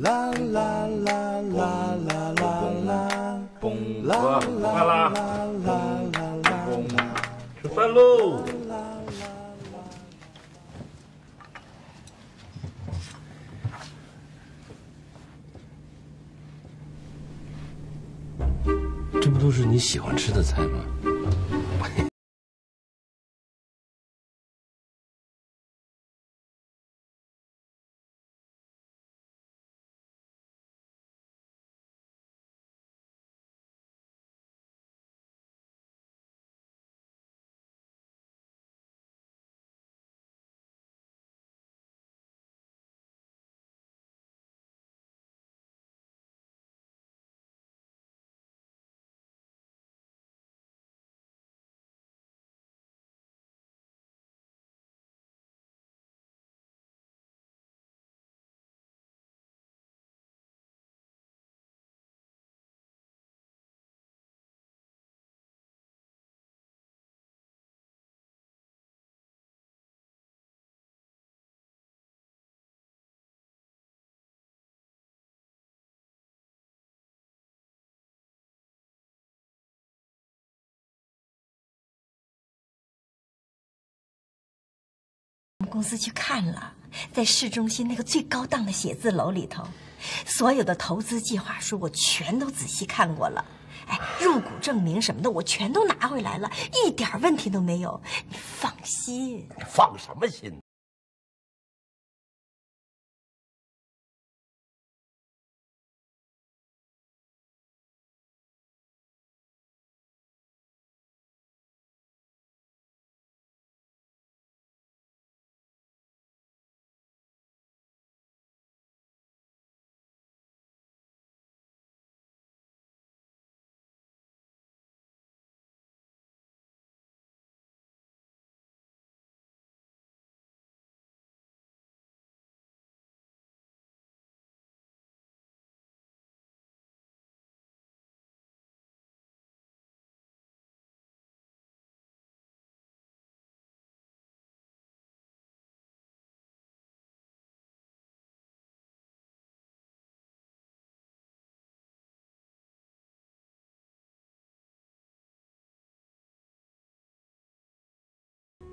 啦啦啦啦啦啦啦，嘣啦啦啦啦啦啦。吃饭喽！这不都是你喜欢吃的菜吗？公司去看了，在市中心那个最高档的写字楼里头，所有的投资计划书我全都仔细看过了。哎，入股证明什么的我全都拿回来了，一点问题都没有。你放心，放什么心？